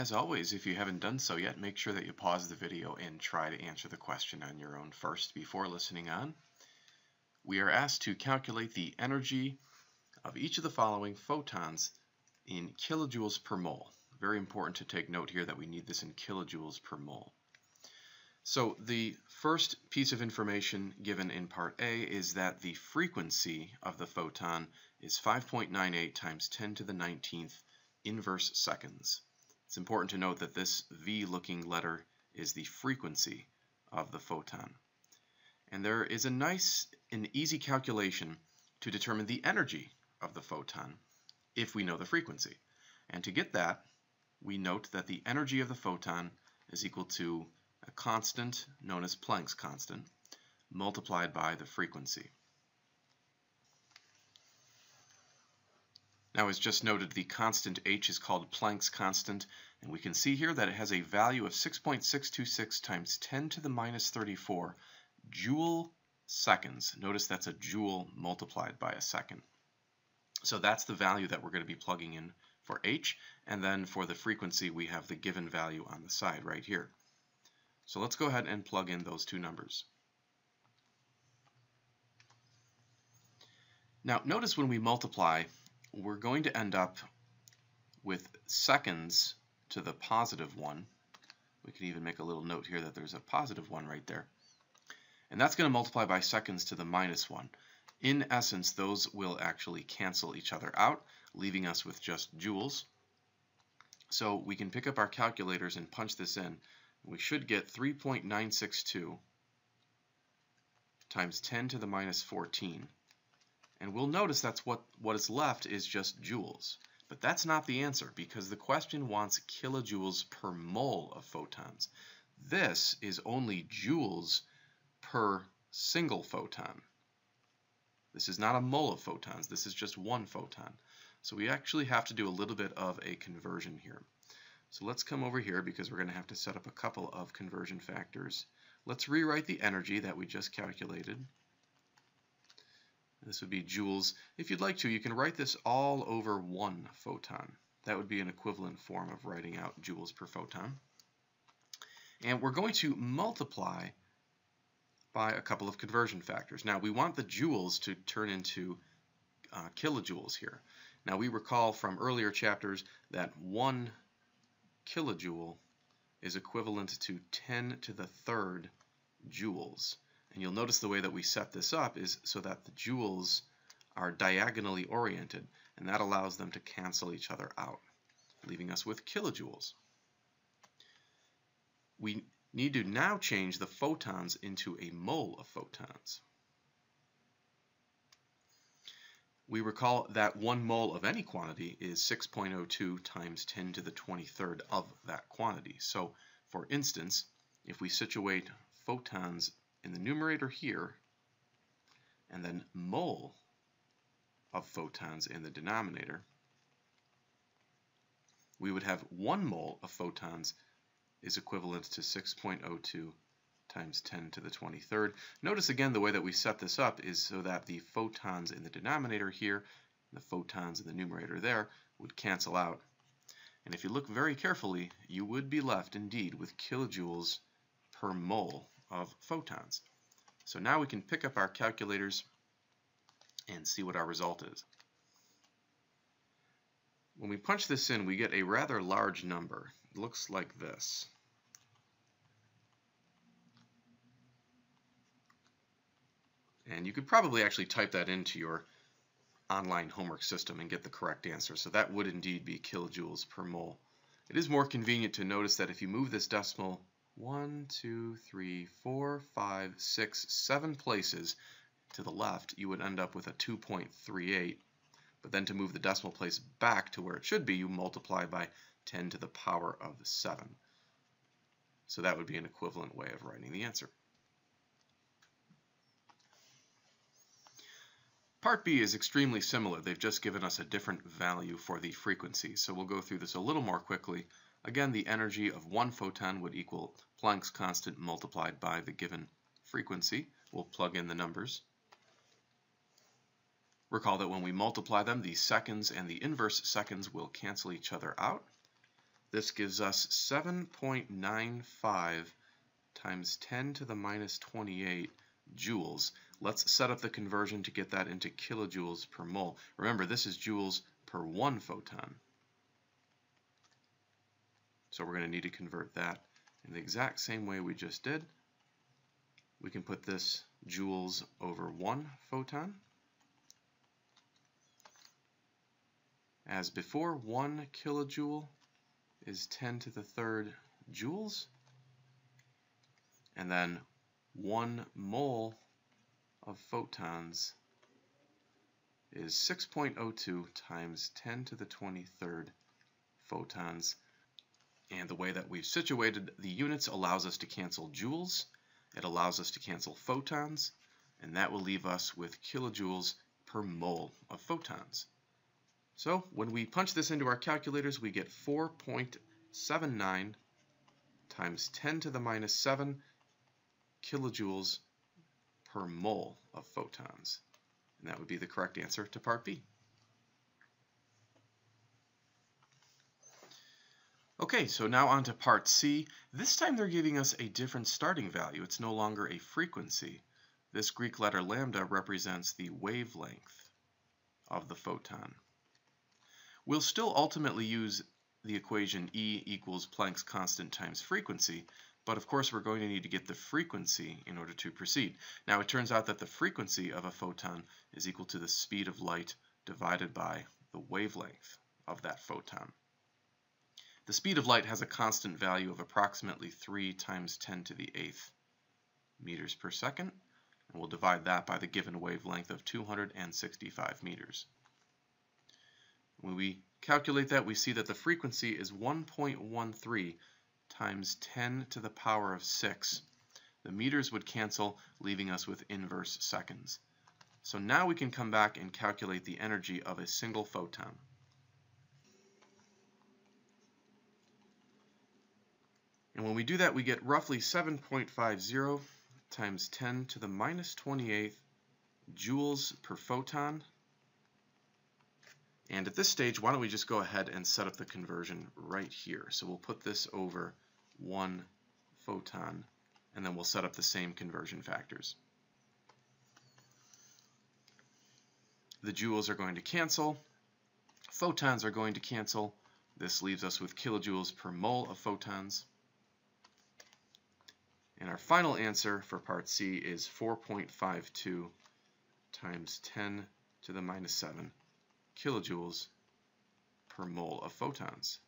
As always, if you haven't done so yet, make sure that you pause the video and try to answer the question on your own first before listening on. We are asked to calculate the energy of each of the following photons in kilojoules per mole. Very important to take note here that we need this in kilojoules per mole. So the first piece of information given in part A is that the frequency of the photon is 5.98 times 10 to the 19th inverse seconds. It's important to note that this V looking letter is the frequency of the photon. And there is a nice and easy calculation to determine the energy of the photon if we know the frequency. And to get that, we note that the energy of the photon is equal to a constant known as Planck's constant multiplied by the frequency. Now as just noted, the constant h is called Planck's constant, and we can see here that it has a value of 6.626 times 10 to the minus 34 joule seconds. Notice that's a joule multiplied by a second. So that's the value that we're going to be plugging in for h, and then for the frequency we have the given value on the side right here. So let's go ahead and plug in those two numbers. Now notice when we multiply we're going to end up with seconds to the positive 1. We can even make a little note here that there's a positive 1 right there. And that's going to multiply by seconds to the minus 1. In essence, those will actually cancel each other out, leaving us with just joules. So we can pick up our calculators and punch this in. We should get 3.962 times 10 to the minus 14 and we'll notice that's what, what is left is just joules. But that's not the answer because the question wants kilojoules per mole of photons. This is only joules per single photon. This is not a mole of photons, this is just one photon. So we actually have to do a little bit of a conversion here. So let's come over here because we're going to have to set up a couple of conversion factors. Let's rewrite the energy that we just calculated. This would be joules. If you'd like to, you can write this all over one photon. That would be an equivalent form of writing out joules per photon. And we're going to multiply by a couple of conversion factors. Now, we want the joules to turn into uh, kilojoules here. Now, we recall from earlier chapters that one kilojoule is equivalent to 10 to the third joules. And you'll notice the way that we set this up is so that the joules are diagonally oriented, and that allows them to cancel each other out, leaving us with kilojoules. We need to now change the photons into a mole of photons. We recall that one mole of any quantity is 6.02 times 10 to the 23rd of that quantity. So, for instance, if we situate photons in the numerator here, and then mole of photons in the denominator, we would have one mole of photons is equivalent to 6.02 times 10 to the 23rd. Notice again the way that we set this up is so that the photons in the denominator here, the photons in the numerator there, would cancel out. And if you look very carefully, you would be left indeed with kilojoules per mole of photons. So now we can pick up our calculators and see what our result is. When we punch this in, we get a rather large number. It looks like this. And you could probably actually type that into your online homework system and get the correct answer. So that would indeed be kilojoules per mole. It is more convenient to notice that if you move this decimal one, two, three, four, five, six, seven places to the left, you would end up with a 2.38. But then to move the decimal place back to where it should be, you multiply by 10 to the power of 7. So that would be an equivalent way of writing the answer. Part B is extremely similar. They've just given us a different value for the frequency. So we'll go through this a little more quickly. Again, the energy of one photon would equal Planck's constant multiplied by the given frequency. We'll plug in the numbers. Recall that when we multiply them, the seconds and the inverse seconds will cancel each other out. This gives us 7.95 times 10 to the minus 28 joules. Let's set up the conversion to get that into kilojoules per mole. Remember, this is joules per one photon. So we're going to need to convert that in the exact same way we just did. We can put this joules over one photon. As before, one kilojoule is 10 to the third joules. And then one mole of photons is 6.02 times 10 to the 23rd photons. And the way that we've situated the units allows us to cancel joules, it allows us to cancel photons, and that will leave us with kilojoules per mole of photons. So when we punch this into our calculators, we get 4.79 times 10 to the minus 7 kilojoules per mole of photons. And that would be the correct answer to part B. Okay, so now on to part C. This time they're giving us a different starting value. It's no longer a frequency. This Greek letter lambda represents the wavelength of the photon. We'll still ultimately use the equation E equals Planck's constant times frequency, but of course we're going to need to get the frequency in order to proceed. Now it turns out that the frequency of a photon is equal to the speed of light divided by the wavelength of that photon. The speed of light has a constant value of approximately 3 times 10 to the 8th meters per second, and we'll divide that by the given wavelength of 265 meters. When we calculate that, we see that the frequency is 1.13 times 10 to the power of 6. The meters would cancel, leaving us with inverse seconds. So now we can come back and calculate the energy of a single photon. And when we do that, we get roughly 7.50 times 10 to the minus 28 joules per photon. And at this stage, why don't we just go ahead and set up the conversion right here. So we'll put this over one photon, and then we'll set up the same conversion factors. The joules are going to cancel. Photons are going to cancel. This leaves us with kilojoules per mole of photons. Our final answer for part C is 4.52 times 10 to the minus 7 kilojoules per mole of photons.